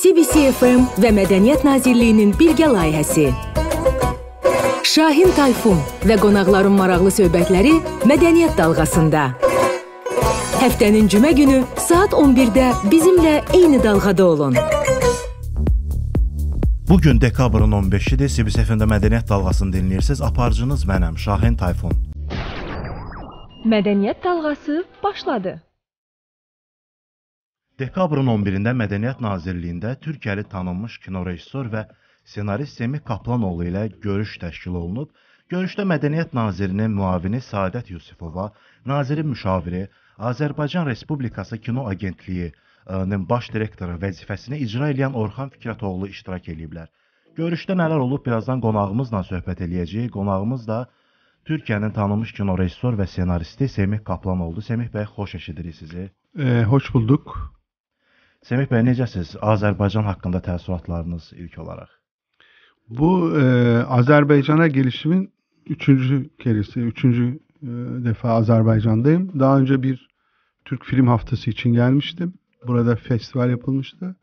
CBC-FM və Mədəniyyət Nazirliyinin birgə layihəsi. Şahin Tayfun və qonaqların maraqlı söhbətləri Mədəniyyət Dalğasında. Həftənin cümə günü saat 11-də bizimlə eyni dalğada olun. Bu gün dekabrın 15-idir. CBC-də Mədəniyyət Dalğasını dinləyirsiniz. Aparıcınız mənəm, Şahin Tayfun. Mədəniyyət Dalğası başladı. Dekabrın 11-də Mədəniyyət Nazirliyində Türkiyəli tanınmış kinorejissor və senarist Semih Kaplanoğlu ilə görüş təşkil olunub. Görüşdə Mədəniyyət Nazirinin müavini Saadət Yusifova, nazirin müşaviri, Azərbaycan Respublikası Kino Agentliyinin baş direktoru vəzifəsini icra edən Orxan Fikrətoğlu iştirak ediblər. Görüşdə nələr olub, birazdan qonağımızla söhbət eləyəcəyik. Qonağımız da Türkiyənin tanınmış kinorejissor və senaristi Semih Kaplanoğlu. Semih bəy, xoş eşidirik sizi. E, hoş bulduk. Semih bəy, necəsiz? Azərbaycan haqqında təəssüratlarınız ilk olaraq. Bu e, Azerbaycan'a gelişimin üçüncü keresi, üçüncü e, defa Azerbaycan'dayım. Daha önce bir Türk Film Haftası için gelmiştim. Burada festival yapılmıştı.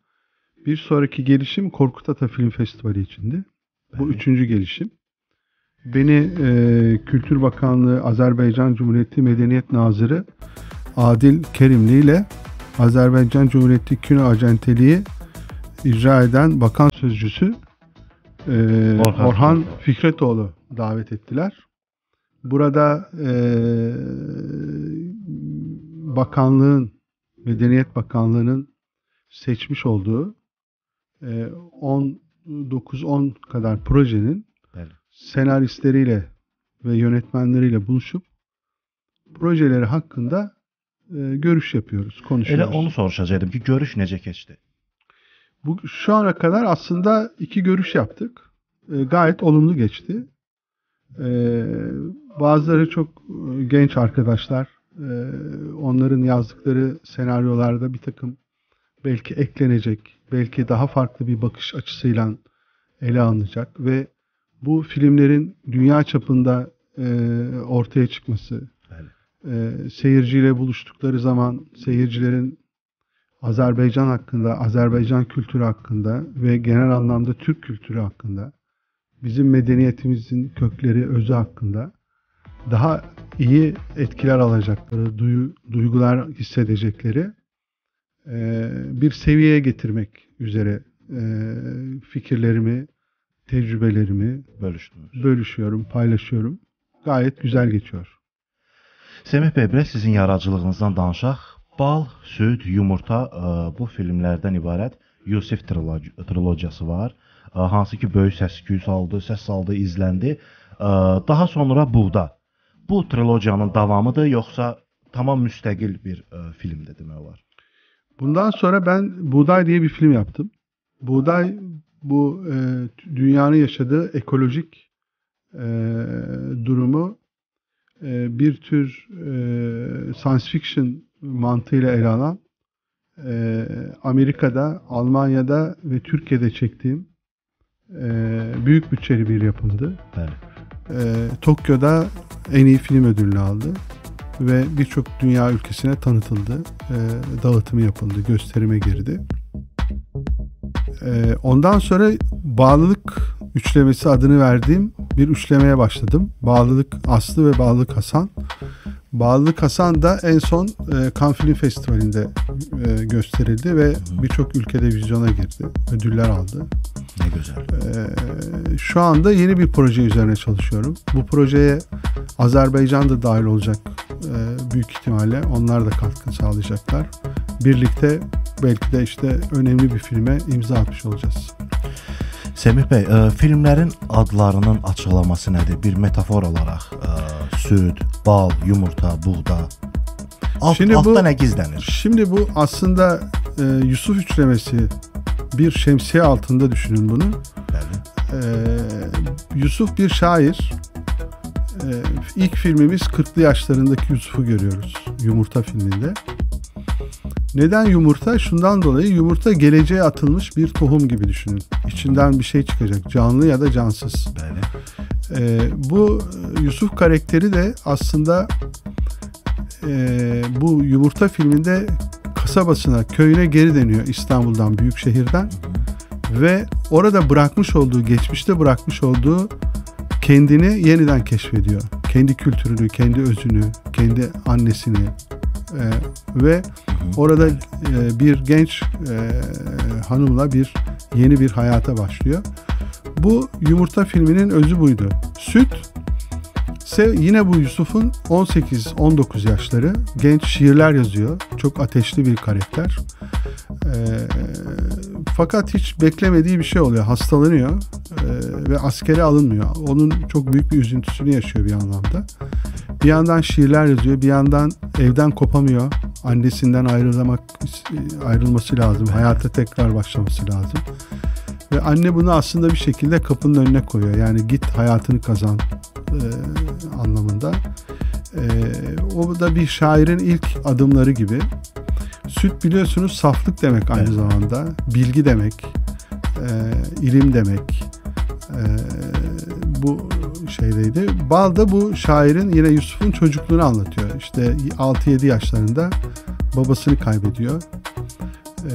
Bir sonraki gelişim Korkut Ata Film Festivali içindi. Bu Evet. üçüncü gelişim. Beni e, Kültür Bakanlığı Azerbaycan Cumhuriyeti Medeniyet Nazırı Adil Kerimli ile Azerbaycan Cumhuriyeti Kino Acenteliği icra eden bakan sözcüsü e, Orhan Orhan, Fikretoğlu. Davet ettiler. Burada e, bakanlığın, Medeniyet Bakanlığı'nın seçmiş olduğu e, 10-9-10 kadar projenin. Senaristleriyle ve yönetmenleriyle buluşup projeleri hakkında e, görüş yapıyoruz, konuşuyoruz. onu soruşacaqdım ki, görüş necə keçdi? Bu şu ana kadar aslında iki görüş yaptık. E, gayet olumlu geçti. E, bazıları çok e, genç arkadaşlar. E, onların yazdıkları senaryolarda bir takım belki eklenecek, belki daha farklı bir bakış açısıyla ele alınacak ve bu filmlerin dünya çapında e, ortaya çıkması, e, seyirciyle buluştukları zaman seyircilerin Azerbaycan hakkında, Azerbaycan kültürü hakkında ve genel anlamda Türk kültürü hakkında, bizim medeniyetimizin kökleri, özü hakkında daha iyi etkiler alacakları, duyu, duygular hissedecekleri e, bir seviyeye getirmek üzere e, fikirlerimi, tecrübelerimi Bölüşdünüz. bölüşüyorum, paylaşıyorum. Gayet güzel geçiyor. Semih bəy, biraz sizin yaradıcılığınızdan danışaq. Bal, süd, yumurta ə, bu filmlərdən ibarət Yusif trilogi- trilogiyası var. Ə, Hansı ki böyük səs-küy saldı, səs saldı, izləndi. Ə, Daha sonra Buğda. Bu trilogiyanın davamıdır yoxsa tamam müstəqil bir ə, filmdir demək olar? Bundan sonra ben Buğday diye bir film yaptım. Buğday bu e, dünyanın yaşadığı ekolojik e, durumu e, bir tür e, science fiction mantığıyla ele alan e, Amerika'da, Almanya'da ve Türkiye'de çektiğim e, büyük bütçeli bir yapımdı. Bəli. E, Tokyo'da en iyi film ödülünü aldı ve birçok dünya ülkesine tanıtıldı. E, dağıtımı yapıldı, gösterime girdi. E, ondan sonra bağlılık üçlemesi adını verdiğim bir üçlemeye başladım. Bağlılık Aslı ve Bağlılık Hasan. Bağlılık Hasan da en son e, Cannes Film Festivali'nde e, gösterildi ve birçok ülkede vizyona girdi. Ödüller aldı. Nə gözəl. Ee, şu anda yeni bir proje üzerine çalışıyorum. Bu projeye Azerbaycan da dahil olacak e, büyük ihtimalle. Onlar da katkı sağlayacaklar. Birlikte belki de işte önemli bir filme imza atmış olacağız. Semih bəy, ə, filmlərin adlarının açıqlaması nədir? Bir metafor olaraq, ə, süd, bal, yumurta, buğda. Alt, Şimdi bu- altda nə gizlənir? Şimdi bu aslında e, Yusuf üçlemesi bir şemsiye altında düşünün bunu. Ee, Yusuf bir şair. Ee, ilk filmimiz 40'lı yaşlarındaki Yusuf'u görüyoruz. Yumurta filminde. Neden yumurta? Şundan dolayı yumurta geleceğe atılmış bir tohum gibi düşünün. İçinden bir şey çıkacak. Canlı ya da cansız. Ee, bu Yusuf karakteri de aslında e, bu yumurta filminde kasabasına, köyüne geri dönüyor İstanbul'dan, büyük şehirden. Ve orada bırakmış olduğu, geçmişte bırakmış olduğu kendini yeniden keşfediyor. Kendi kültürünü, kendi özünü, kendi annesini e, ve orada e, bir genç e, hanımla bir yeni bir hayata başlıyor. Bu yumurta filminin özü buydu. Süt ise yine bu Yusuf'un 18-19 yaşları genç şiirler yazıyor. Çok ateşli bir karakter. E, fakat hiç beklemediği bir şey oluyor. Hastalanıyor e, ve askere alınmıyor. Onun çok büyük bir üzüntüsünü yaşıyor bir anlamda. Bir yandan şiirler yazıyor, bir yandan evden kopamıyor. Annesinden ayrılmak ayrılması lazım. Hayata tekrar başlaması lazım. Ve anne bunu aslında bir şekilde kapının önüne koyuyor. Yani git hayatını kazan e, anlamında. E, o da bir şairin ilk adımları gibi. Süt biliyorsunuz saflık demek aynı evet. zamanda. Bilgi demek, e, ilim demek. E, bu şeydeydi. Bal da bu şairin yine Yusuf'un çocukluğunu anlatıyor. İşte 6-7 yaşlarında babasını kaybediyor. Ee,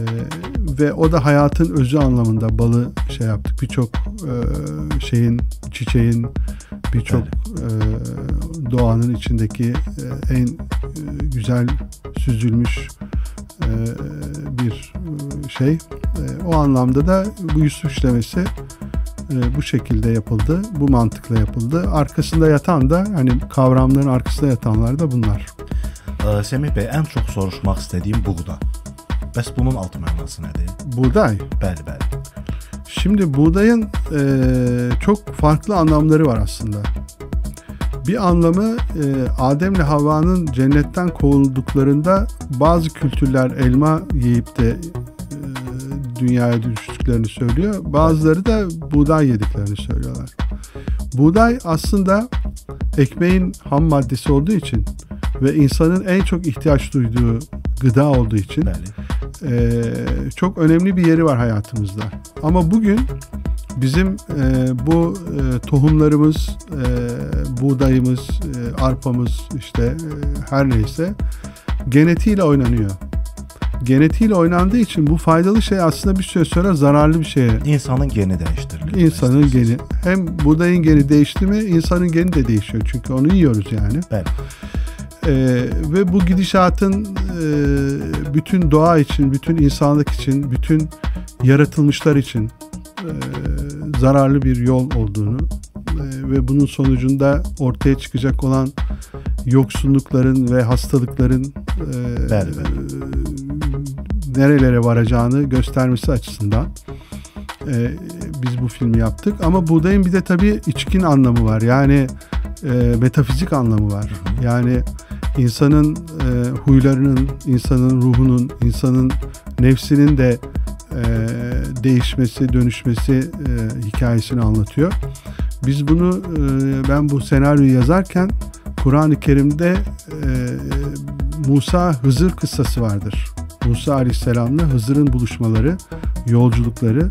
ve o da hayatın özü anlamında balı şey yaptık. Birçok e, şeyin, çiçeğin, birçok e, doğanın içindeki e, en e, güzel süzülmüş e, bir e, şey. E, o anlamda da bu Yusuf işlemesi e, bu şekilde yapıldı. Bu mantıkla yapıldı. Arkasında yatan da hani kavramların arkasında yatanlar da bunlar. Ee, Semih Bey en çok soruşmak istediğim buğda. Bəs bunun alt mənası nədir? Buğday. Bəli, bəli. Şimdi buğdayın e, çok farklı anlamları var aslında. Bir anlamı e, Adem'le Havva'nın cennetten kovulduklarında bazı kültürler elma yiyip de e, dünyaya düştüklerini söylüyor. Bazıları da buğday yediklerini söylüyorlar. Buğday aslında ekmeğin ham maddesi olduğu için ve insanın en çok ihtiyaç duyduğu gıda olduğu için e, çok önemli bir yeri var hayatımızda. Ama bugün bizim e, bu e, tohumlarımız, e, buğdayımız, e, arpamız işte e, her neyse genetiğiyle oynanıyor. Genetiğiyle oynandığı için bu faydalı şey aslında bir süre sonra zararlı bir şey. İnsanın geni değiştiriliyor. İnsanın geni. Hem buğdayın geni değişti mi insanın geni de değişiyor. Çünkü onu yiyoruz yani. Evet. Ee, ve bu gidişatın e, bütün doğa için, bütün insanlık için, bütün yaratılmışlar için e, zararlı bir yol olduğunu e, ve bunun sonucunda ortaya çıkacak olan yoksunlukların ve hastalıkların e, e, nerelere varacağını göstermesi açısından e, biz bu filmi yaptık. Ama buğdayın bir de tabii içkin anlamı var. Yani e, metafizik anlamı var. Yani insanın e, huylarının, insanın ruhunun, insanın nefsinin de e, değişmesi, dönüşmesi e, hikayesini anlatıyor. Biz bunu, e, ben bu senaryoyu yazarken Kur'an-ı Kerim'de e, Musa Hızır kıssası vardır. Musa Aleyhisselam'la Hızır'ın buluşmaları, yolculukları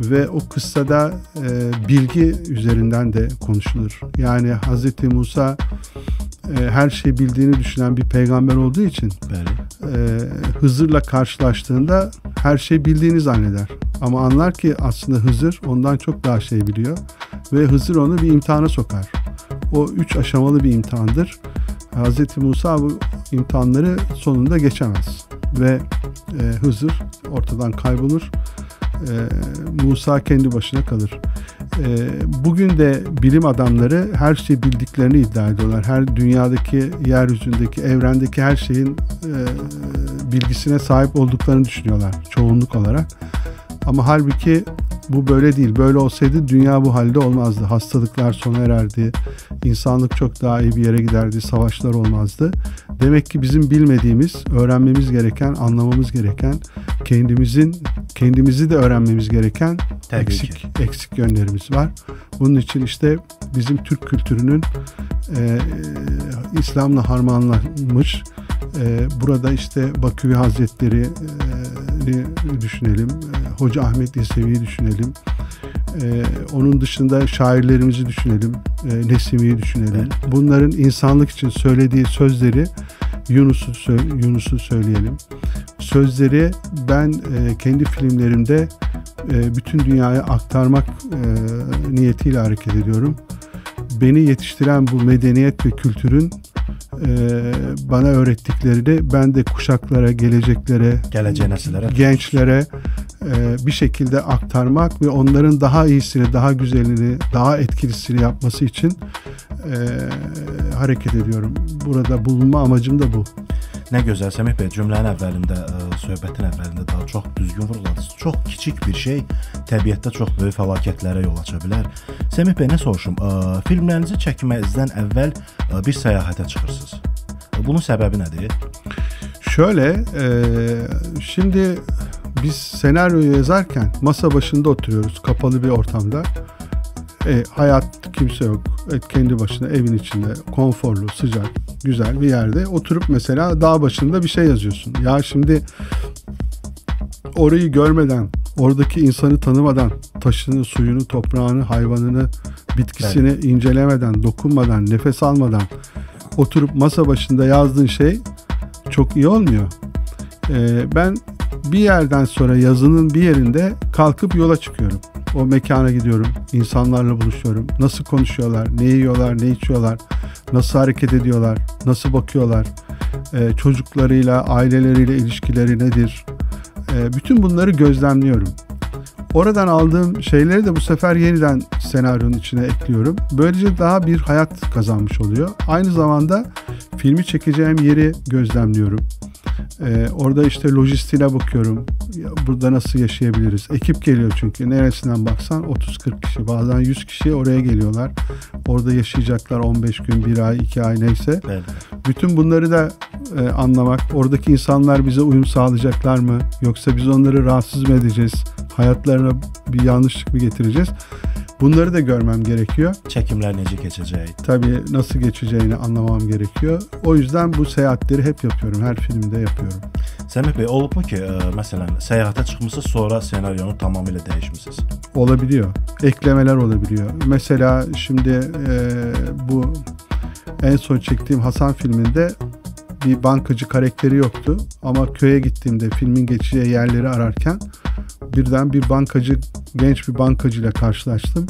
ve o kıssada e, bilgi üzerinden de konuşulur. Yani Hazreti Musa e, her şeyi bildiğini düşünen bir peygamber olduğu için e, Hızır'la karşılaştığında her şeyi bildiğini zanneder. Ama anlar ki aslında Hızır ondan çok daha şey biliyor ve Hızır onu bir imtihana sokar. O üç aşamalı bir imtihandır. Hz. Musa bu imtihanları sonunda geçemez ve e, Hızır ortadan kaybolur. E, Musa kendi başına kalır. E, bugün de bilim adamları her şeyi bildiklerini iddia ediyorlar. Her dünyadaki, yeryüzündeki, evrendeki her şeyin e, bilgisine sahip olduklarını düşünüyorlar çoğunluk olarak. Ama halbuki bu böyle değil. Böyle olsaydı dünya bu halde olmazdı. Hastalıklar sona ererdi. İnsanlık çok daha iyi bir yere giderdi. Savaşlar olmazdı. Demek ki bizim bilmediğimiz, öğrenmemiz gereken, anlamamız gereken, kendimizin kendimizi de öğrenmemiz gereken Tabii eksik ki. eksik yönlerimiz var. Bunun için işte bizim Türk kültürünün e, İslam'la harmanlanmış e, burada işte Baküvi Hazretleri e, düşünelim. E, Hoca Ahmet Yesevi'yi düşünelim. E, onun dışında şairlerimizi düşünelim. E, Nesimi'yi düşünelim. Evet. Bunların insanlık için söylediği sözleri Yunus'u Yunus'u söyleyelim. Sözleri ben e, kendi filmlerimde e, bütün dünyaya aktarmak e, niyetiyle hareket ediyorum. Beni yetiştiren bu medeniyet ve kültürün e, bana öğrettiklerini ben de kuşaklara, geleceklere, geleceğe nesillere, gençlere e, bir şekilde aktarmak ve onların daha iyisini, daha güzelini, daha etkilisini yapması için e, hareket ediyorum. Burada bulunma amacım da bu. Nə gözəl Səmih bəy cümlənin əvvəlində, ə, e, söhbətin əvvəlində daha çox düzgün vurğuladınız. Çox kiçik bir şey təbiətdə çox böyük fəlakətlərə yol aça bilər. Səmih bəy nə soruşum? Ə, e, filmlərinizi çəkməyinizdən əvvəl ə, e, bir səyahətə çıxırsınız. Bunun səbəbi nədir? Şöyle, e, şimdi biz senaryoyu yazarken masa başında oturuyoruz kapalı bir ortamda. E, hayat kimse yok. Et kendi başına evin içinde konforlu, sıcak, güzel bir yerde oturup mesela dağ başında bir şey yazıyorsun. Ya şimdi orayı görmeden, oradaki insanı tanımadan, taşını, suyunu, toprağını, hayvanını, bitkisini evet. incelemeden, dokunmadan, nefes almadan oturup masa başında yazdığın şey çok iyi olmuyor. Ee, ben bir yerden sonra yazının bir yerinde kalkıp yola çıkıyorum. O mekana gidiyorum, insanlarla buluşuyorum. Nasıl konuşuyorlar, ne yiyorlar, ne içiyorlar, nasıl hareket ediyorlar, nasıl bakıyorlar, ee, çocuklarıyla, aileleriyle ilişkileri nedir? Ee, bütün bunları gözlemliyorum. Oradan aldığım şeyleri de bu sefer yeniden senaryonun içine ekliyorum. Böylece daha bir hayat kazanmış oluyor. Aynı zamanda filmi çekeceğim yeri gözlemliyorum. Ee, orada işte lojistiğine bakıyorum. Ya burada nasıl yaşayabiliriz? Ekip geliyor çünkü. Neresinden baksan 30-40 kişi bazen 100 kişi oraya geliyorlar. Orada yaşayacaklar 15 gün, 1 ay, 2 ay neyse. Evet. Bütün bunları da e, anlamak. Oradaki insanlar bize uyum sağlayacaklar mı? Yoksa biz onları rahatsız mı edeceğiz? Hayatlarına bir yanlışlık mı getireceğiz? Bunları da görmem gerekiyor. Çekimler nece geçeceği. Tabii nasıl geçeceğini anlamam gerekiyor. O yüzden bu seyahatleri hep yapıyorum. Her filmde yapıyorum. Semih Bey, olub mu ki, e, məsələn, səyahətə çıxmısınız, sonra senaryonu tamamilə dəyişmisiniz? Olabiliyor. Eklemeler olabiliyor. Mesela şimdi e, bu en son çektiğim Hasan filminde bir bankacı karakteri yoktu. Ama köye gittiğimde filmin geçeceği yerleri ararken birden bir bankacı, genç bir bankacıyla karşılaştım.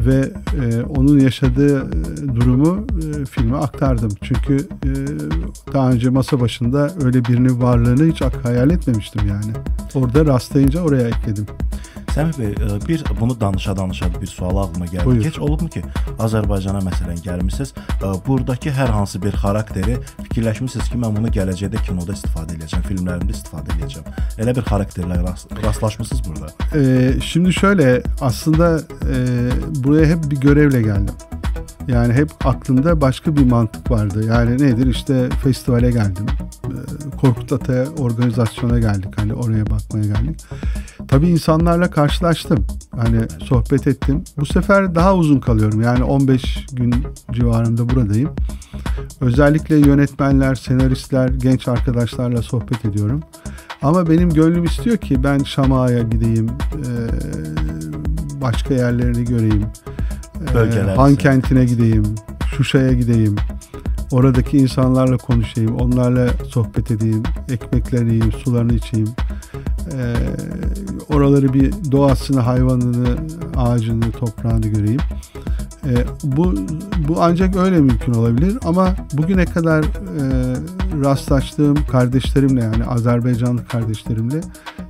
Ve e, onun yaşadığı e, durumu e, filme aktardım. Çünkü e, daha önce masa başında öyle birinin varlığını hiç hayal etmemiştim yani. Orada rastlayınca oraya ekledim. Səmih bəy, e, bir bunu danışa-danışa bir sual ağlıma gəldi. Buyur. Heç olubmu ki, Azərbaycana məsələn gəlmisiniz, e, buradakı hər hansı bir xarakteri fikirləşmisiniz ki, mən bunu gələcəkdə kinoda istifadə edəcəm, filmlərimdə istifadə edəcəm. Elə bir xarakterlə rast, rastlaşmısınız burada? Ee, şimdi şöyle aslında e, buraya hep bir görevle geldim. Yani hep aklımda başka bir mantık vardı. Yani nedir işte festivale geldim. Ee, Korkut Ata organizasyona geldik. Hani oraya bakmaya geldik. Tabii insanlarla karşılaştım. Hani sohbet ettim. Bu sefer daha uzun kalıyorum. Yani 15 gün civarında buradayım. Özellikle yönetmenler, senaristler, genç arkadaşlarla sohbet ediyorum. Ama benim gönlüm istiyor ki ben Şama'ya gideyim, başka yerlerini göreyim. Bölgeler. Han kentine gideyim, Şuşa'ya gideyim. Oradaki insanlarla konuşayım, onlarla sohbet edeyim, ekmeklerini yiyeyim, sularını içeyim. Ee, oraları bir doğasını, hayvanını, ağacını, toprağını göreyim. Ee, bu bu ancak öyle mümkün olabilir ama bugüne kadar e, rastlaştığım kardeşlerimle yani Azerbaycanlı kardeşlerimle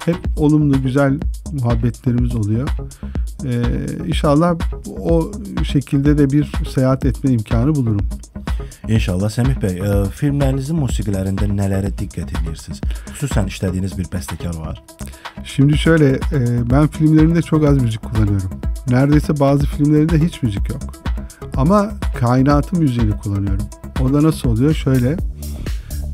hep olumlu güzel muhabbetlerimiz oluyor. Ee, inşallah o şekilde de bir seyahat etme imkanı bulurum. İnşallah Səmih bəy, ə, e, filmlərinizin musiqilərində nələrə diqqət edirsiniz? Xüsusən işlədiyiniz bir bəstəkar var. Şimdi şöyle, e, ben filmlerimde çok az müzik kullanıyorum. Neredeyse bazı filmlerinde hiç müzik yok. Ama kainatın müziğini kullanıyorum. O da nasıl oluyor? Şöyle,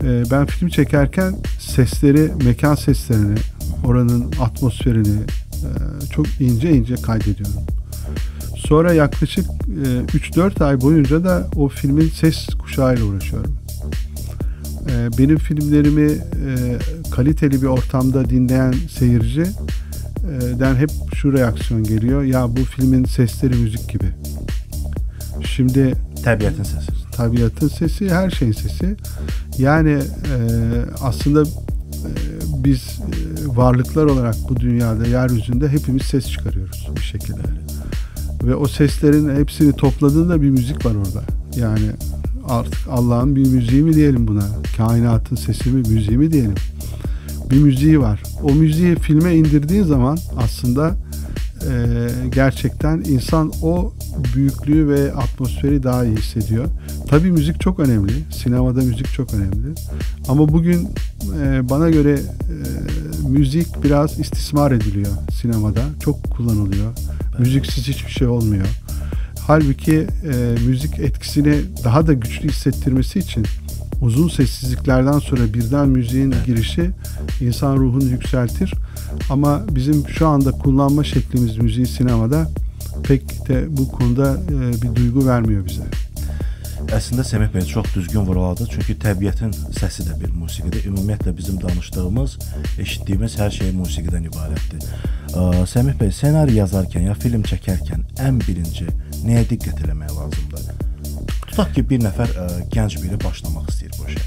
e, ben film çekerken sesleri, mekan seslerini, oranın atmosferini e, çok ince ince kaydediyorum. Sonra yaklaşık 3-4 ay boyunca da o filmin ses kuşağıyla uğraşıyorum. Benim filmlerimi kaliteli bir ortamda dinleyen seyirciden hep şu reaksiyon geliyor. Ya bu filmin sesleri müzik gibi. Şimdi tabiatın sesi. tabiatın sesi, her şeyin sesi. Yani e, aslında e, biz e, varlıklar olarak bu dünyada, yeryüzünde hepimiz ses çıkarıyoruz bir şekilde. Ve o seslerin hepsini topladığında bir müzik var orada. Yani artık Allah'ın bir müziği mi diyelim buna? Kainatın sesi mi, müziği mi diyelim? Bir müziği var. O müziği filme indirdiğin zaman aslında e, gerçekten insan o büyüklüğü ve atmosferi daha iyi hissediyor. Tabii müzik çok önemli. Sinemada müzik çok önemli. Ama bugün e, bana göre e, müzik biraz istismar ediliyor sinemada. Çok kullanılıyor. Müziksiz hiçbir şey olmuyor. Halbuki e, müzik etkisini daha da güçlü hissettirmesi için uzun sessizliklerden sonra birden müziğin girişi insan ruhunu yükseltir. Ama bizim şu anda kullanma şeklimiz müziği sinemada pek de bu konuda e, bir duygu vermiyor bize. Əslində Səməh bəy çox düzgün vuruladı. Çünki təbiətin səsi də bir musiqidir. Ümumiyyətlə bizim danışdığımız, eşitdiyimiz hər şey musiqidən ibarətdir. Səməh bəy, ssenari yazarkən ya film çəkərkən ən birinci nəyə diqqət etmək lazımdır? Tutaq ki, bir nəfər ə, gənc biri başlamaq istəyir bu işə.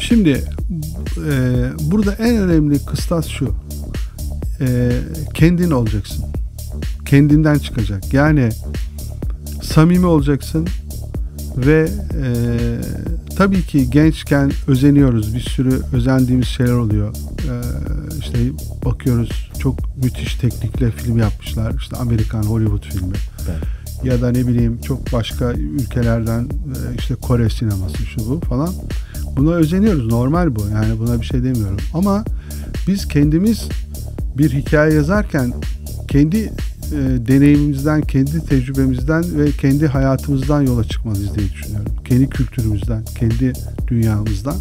Şimdi e, burada en önemli kıstas şu. E, kendin olacaksın. Kendinden çıkacak. Yani samimi olacaksın ve e, tabii ki gençken özeniyoruz. Bir sürü özendiğimiz şeyler oluyor. E, işte bakıyoruz çok müthiş teknikle film yapmışlar. İşte Amerikan Hollywood filmi. Evet. Ya da ne bileyim çok başka ülkelerden e, işte Kore sineması şu bu falan. Buna özeniyoruz. Normal bu. Yani buna bir şey demiyorum. Ama biz kendimiz bir hikaye yazarken kendi e, deneyimimizden, kendi tecrübemizden ve kendi hayatımızdan yola çıkmalıyız diye düşünüyorum. Kendi kültürümüzden, kendi dünyamızdan.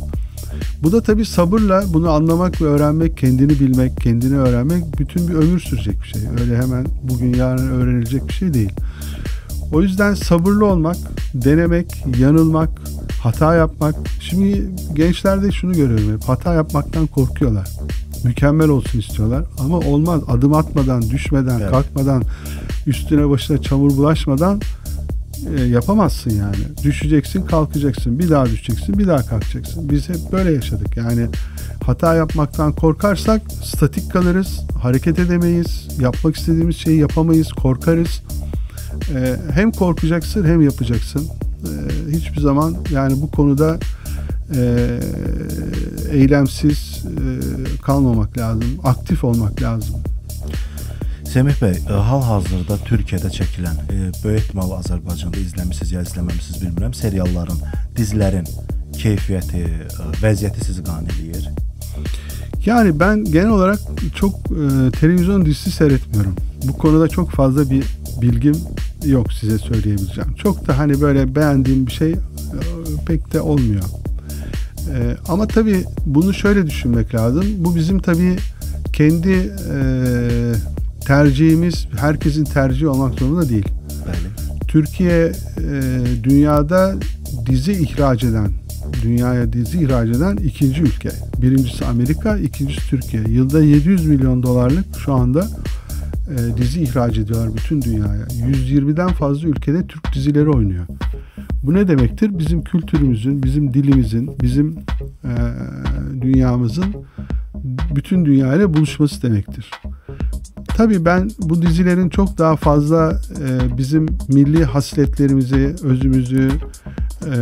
Bu da tabii sabırla bunu anlamak ve öğrenmek, kendini bilmek, kendini öğrenmek bütün bir ömür sürecek bir şey. Öyle hemen bugün yarın öğrenilecek bir şey değil. O yüzden sabırlı olmak, denemek, yanılmak, hata yapmak. Şimdi gençlerde şunu görüyorum hep. Hata yapmaktan korkuyorlar. Mükemmel olsun istiyorlar. Ama olmaz. Adım atmadan, düşmeden, evet. kalkmadan, üstüne başına çamur bulaşmadan e, yapamazsın yani. Düşeceksin, kalkacaksın, bir daha düşeceksin, bir daha kalkacaksın. Biz hep böyle yaşadık. Yani hata yapmaktan korkarsak statik kalırız, hareket edemeyiz, yapmak istediğimiz şeyi yapamayız, korkarız. E, hem korkacaksın hem yapacaksın. E, hiçbir zaman yani bu konuda e, eylemsiz e, kalmamak lazım. Aktif olmak lazım. Semih bəy, e, hal-hazırda Türkiyədə çəkilən, e, böyük ehtimal Azərbaycanda izləmisiniz ya izləməmisiniz bilmirəm, serialların, dizilərin keyfiyyəti, e, vəziyyəti sizi qane eləyir? Yani ben genel olarak çok e, televizyon dizisi seyretmiyorum. Bu konuda çok fazla bir bilgim yok size söyleyebileceğim. Çok da hani böyle beğendiğim bir şey e, pek de olmuyor. E, ama tabii bunu şöyle düşünmek lazım. Bu bizim tabii kendi e, tercihimiz herkesin tercihi olmak zorunda değil. Öyle. Türkiye e, dünyada dizi ihraç eden, dünyaya dizi ihraç eden ikinci ülke. Birincisi Amerika, ikincisi Türkiye. Yılda 700 milyon dolarlık şu anda e, dizi ihraç ediyorlar bütün dünyaya. 120'den fazla ülkede Türk dizileri oynuyor. Bu ne demektir? Bizim kültürümüzün, bizim dilimizin, bizim e, dünyamızın bütün dünyayla buluşması demektir. Tabii ben bu dizilerin çok daha fazla e, bizim milli hasletlerimizi, özümüzü, e,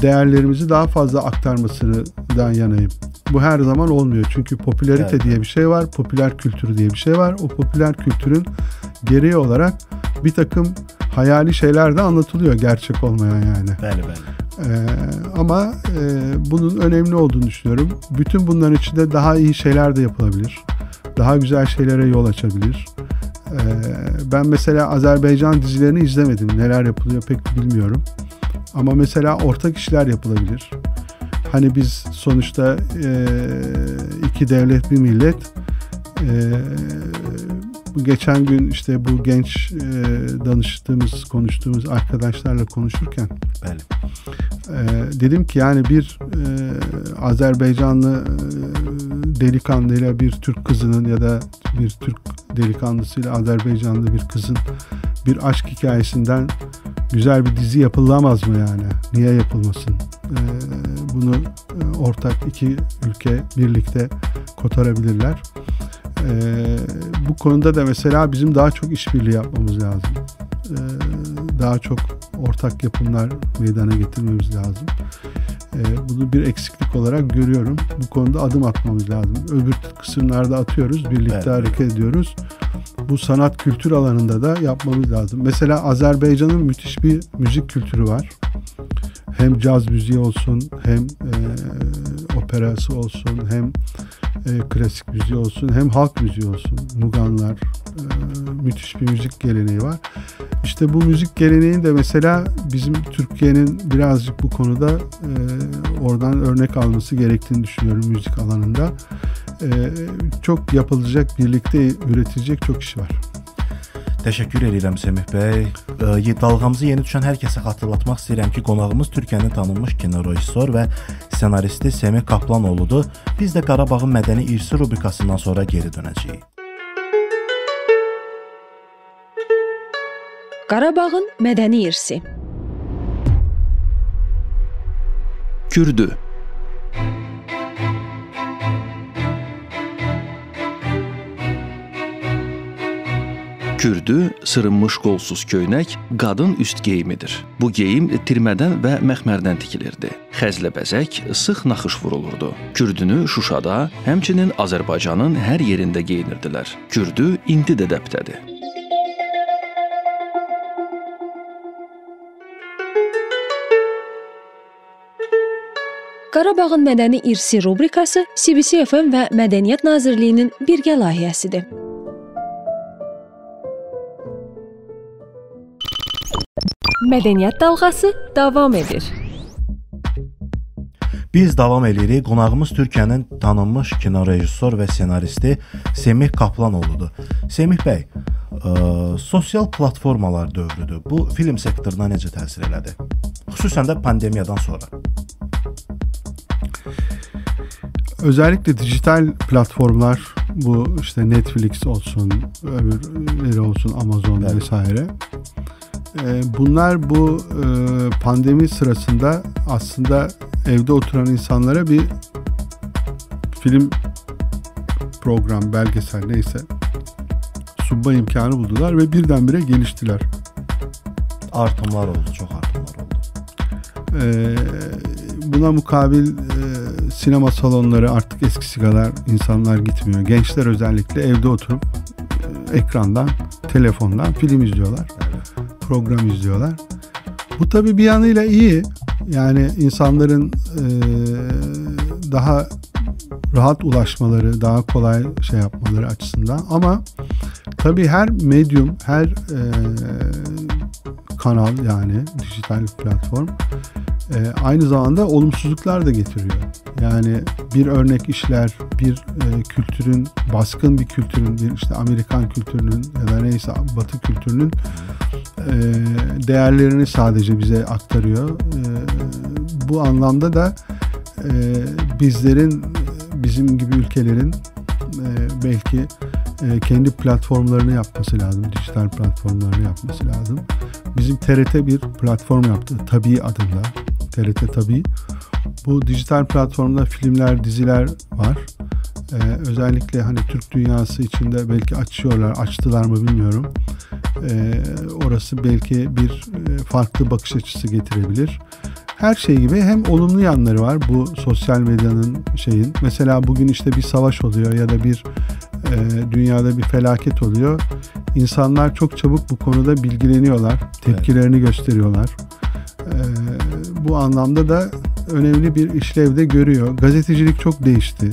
değerlerimizi daha fazla aktarmasından yanayım. Bu her zaman olmuyor. Çünkü popülerite evet. diye bir şey var, popüler kültür diye bir şey var. O popüler kültürün gereği olarak bir takım hayali şeyler de anlatılıyor gerçek olmayan yani. Bəli, bəli. Ee, ama e, bunun önemli olduğunu düşünüyorum. Bütün bunların içinde daha iyi şeyler de yapılabilir. Daha güzel şeylere yol açabilir. Ee, ben mesela Azerbaycan dizilerini izlemedim. Neler yapılıyor pek bilmiyorum. Ama mesela ortak işler yapılabilir. Hani biz sonuçta e, iki devlet bir millet e, geçen gün işte bu genç e, danıştığımız, konuştuğumuz arkadaşlarla konuşurken Bəli. E, dedim ki yani bir e, Azerbaycanlı e, delikanlıyla bir Türk kızının ya da bir Türk delikanlısıyla Azerbaycanlı bir kızın bir aşk hikayesinden güzel bir dizi yapılamaz mı yani? Niye yapılmasın? E, bunu e, ortak iki ülke birlikte kotarabilirler. E, bu konuda da mesela bizim daha çok işbirliği yapmamız lazım. E, daha çok ortak yapımlar meydana getirmemiz lazım. E, bunu bir eksiklik olarak görüyorum. Bu konuda adım atmamız lazım. Öbür kısımlarda atıyoruz, birlikte evet. hareket ediyoruz. Bu sanat kültür alanında da yapmamız lazım. Mesela Azerbaycan'ın müthiş bir müzik kültürü var. Hem caz müziği olsun, hem e, operası olsun, hem e, klasik müziği olsun, hem halk müziği olsun. Muganlar, e, müthiş bir müzik geleneği var. İşte bu müzik geleneğini de mesela bizim Türkiye'nin birazcık bu konuda e, oradan örnek alması gerektiğini düşünüyorum müzik alanında. E, çok yapılacak, birlikte üretilecek çok iş var. Təşəkkür edirəm Semih bəy. E, dalğamızı yeni düşən hər kəsə xatırlatmaq istəyirəm ki, qonağımız Türkiyənin tanınmış kino rejissor və ssenaristi Semih Kaplanoğludur. Biz də Qarabağın mədəni irsi rubrikasından sonra geri dönəcəyik. Qarabağın mədəni irsi. Kürdü Kürdü sırınmış qolsuz köynək qadın üst geyimidir. Bu geyim tirmədən və məxmərdən tikilirdi. Xəzlə bəzək sıx naxış vurulurdu. Kürdünü Şuşada, həmçinin Azərbaycanın hər yerində geyinirdilər. Kürdü indi də dəbdədir. Qarabağın mədəni irsi rubrikası CBC FM və Mədəniyyət Nazirliyinin birgə layihəsidir. Mədəniyyət dalğası davam edir. Biz davam edirik. Qonağımız Türkiyənin tanınmış kino rejissor və ssenaristi Semih Kaplanoğludur. Semih bəy, ə, sosial platformalar dövrüdür. Bu film sektoruna necə təsir elədi? Xüsusən də pandemiyadan sonra. özellikle dijital platformlar bu işte Netflix olsun, öbürleri olsun Amazon evet. vesaire. Ee, bunlar bu e, pandemi sırasında aslında evde oturan insanlara bir film program, belgesel neyse sunma imkanı buldular ve birdenbire geliştiler. Artımlar oldu, çok artımlar oldu. Ee, buna mukabil e, sinema salonları artık eskisi kadar insanlar gitmiyor. Gençler özellikle evde oturup e, ekrandan, telefondan film izliyorlar. Program izliyorlar. Bu tabi bir yanıyla iyi. Yani insanların e, daha rahat ulaşmaları, daha kolay şey yapmaları açısından. Ama tabi her medyum, her e, kanal yani dijital platform e, aynı zamanda olumsuzluklar da getiriyor. Yani bir örnek işler, bir e, kültürün, baskın bir kültürün, bir işte Amerikan kültürünün ya da neyse Batı kültürünün e, değerlerini sadece bize aktarıyor. E, bu anlamda da e, bizlerin, bizim gibi ülkelerin belki kendi platformlarını yapması lazım, dijital platformlarını yapması lazım. Bizim TRT bir platform yaptı, Tabii adında. TRT Tabii. Bu dijital platformda filmler, diziler var. Ee, özellikle hani Türk dünyası içinde belki açıyorlar, açtılar mı bilmiyorum. Ee, orası belki bir e, farklı bakış açısı getirebilir. Her şey gibi hem olumlu yanları var bu sosyal medyanın şeyin. Mesela bugün işte bir savaş oluyor ya da bir e, dünyada bir felaket oluyor. İnsanlar çok çabuk bu konuda bilgileniyorlar, tepkilerini evet. gösteriyorlar. E, bu anlamda da önemli bir işlevde görüyor. Gazetecilik çok değişti.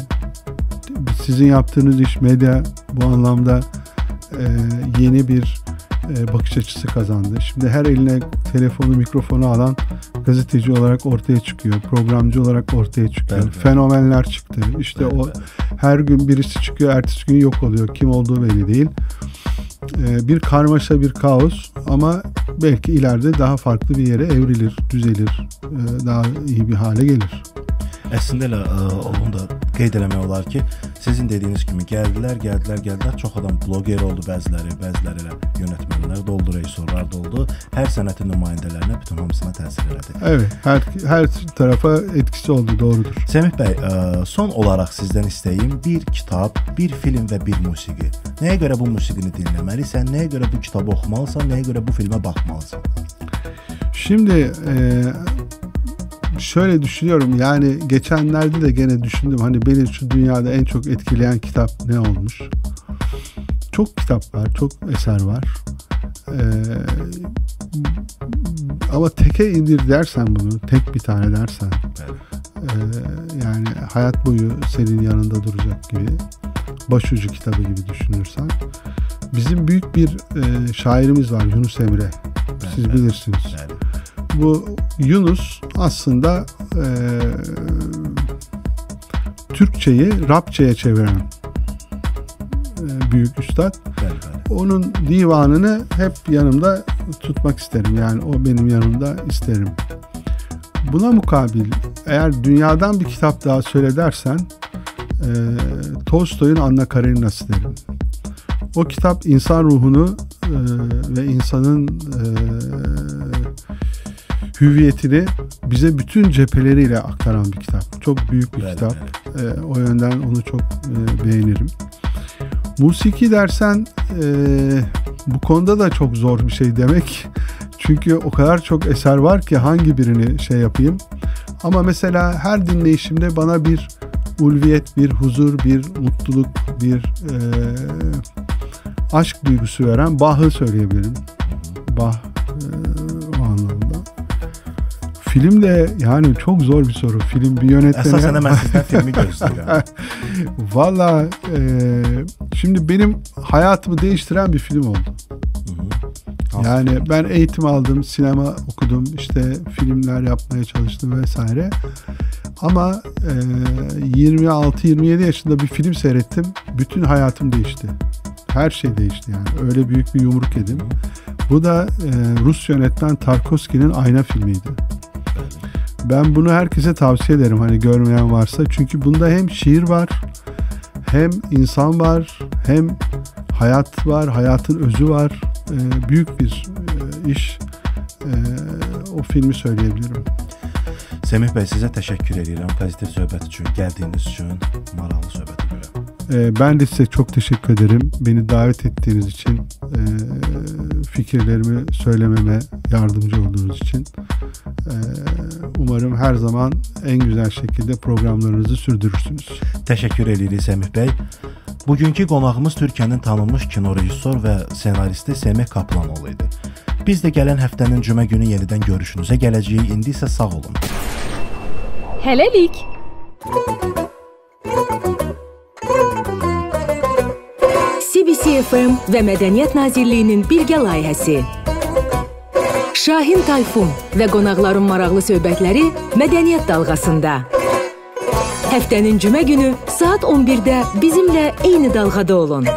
Sizin yaptığınız iş medya bu anlamda e, yeni bir e, bakış açısı kazandı. Şimdi her eline telefonu, mikrofonu alan gazeteci olarak ortaya çıkıyor. Programcı olarak ortaya çıkıyor. Evet, Fenomenler çıktı. İşte evet, o her gün birisi çıkıyor, ertesi gün yok oluyor. Kim olduğu belli değil. E, bir karmaşa, bir kaos ama belki ileride daha farklı bir yere evrilir, düzelir, e, daha iyi bir hale gelir. Əslində elə ə, onu da qeyd eləmək olar ki, sizin dediyiniz kimi gəldilər, gəldilər, gəldilər. Çox adam bloger oldu, bəziləri, bəziləri elə yönetmenlər də oldu, rejissorlar da oldu. Hər sənətin nümayəndələrinə bütün hamısına təsir elədi. Evet, her her tarafa etkisi oldu, doğrudur. Semih bəy, ə, son olaraq sizdən istəyim bir kitab, bir film və bir musiqi. Nəyə görə bu musiqini dinləməlisən? Nəyə görə bu kitabı oxumalısan? Nəyə görə bu filmə baxmalısan? Şimdi e, şöyle düşünüyorum yani geçenlerde de gene düşündüm hani beni şu dünyada en çok etkileyen kitap ne olmuş? Çok kitap var, çok eser var. Ee, ama teke indir dersen bunu, tek bir tane dersen e, yani hayat boyu senin yanında duracak gibi başucu kitabı gibi düşünürsen bizim büyük bir e, şairimiz var Yunus Emre. Siz bilirsiniz. Bəli. Bu Yunus aslında e, Türkçeyi Rabçaya çeviren e, büyük üstad. Onun divanını hep yanımda tutmak isterim. Yani o benim yanımda isterim. Buna mukabil eğer dünyadan bir kitap daha söyle dersen e, Tolstoy'un Anna Karenina'sı derim. O kitap insan ruhunu e, ve insanın e, hüviyetini bize bütün cepheleriyle aktaran bir kitap. Çok büyük bir Bəli, kitap. bəli. E, o yönden onu çok e, beğenirim. Musiki dersen e, bu konuda da çok zor bir şey demek. Çünkü o kadar çok eser var ki hangi birini şey yapayım. Ama mesela her dinleyişimde bana bir ulviyet, bir huzur, bir mutluluk, bir e, aşk duygusu veren Bach'ı söyleyebilirim. Bach e. Film de yani çok zor bir soru. Film bir yönetmene... Əsasən mən sizdən filmi gözləyirəm. Valla e, şimdi benim hayatımı değiştiren bir film oldu. Yani ben eğitim aldım, sinema okudum, işte filmler yapmaya çalıştım vesaire. Ama e, 26-27 yaşında bir film seyrettim. Bütün hayatım değişti. Her şey değişti yani. Öyle büyük bir yumruk yedim. Bu da e, Rus yönetmen Tarkovski'nin Ayna filmiydi. Ben bunu herkese tavsiye ederim hani görmeyen varsa. Çünkü bunda hem şiir var, hem insan var, hem hayat var, hayatın özü var. Ee, büyük bir e, iş. Ee, o filmi söyleyebilirim. Semih bəy sizə təşəkkür edirəm pozitiv söhbət üçün, gəldiyiniz üçün, maraqlı söhbətə görə. Ee, ben de size çok teşekkür ederim. Beni davet ettiğiniz için, e, fikirlerimi söylememe yardımcı olduğunuz için. Umarım her zaman en güzel şekilde programlarınızı sürdürürsünüz. Təşəkkür edirik Semih bəy. Bugünkü qonağımız Türkiyənin tanınmış kino rejissor və senaristi Semih Kaplanoğlu idi. Biz də gələn həftənin cümə günü yenidən görüşünüzə gələcəyik. İndi isə sağ olun. Hələlik. CBC FM və Mədəniyyət Nazirliyinin birgə layihəsi. Şahin Tayfun və qonaqların maraqlı söhbətləri Mədəniyyət dalğasında. Həftənin cümə günü saat 11-də bizimlə eyni dalğada olun.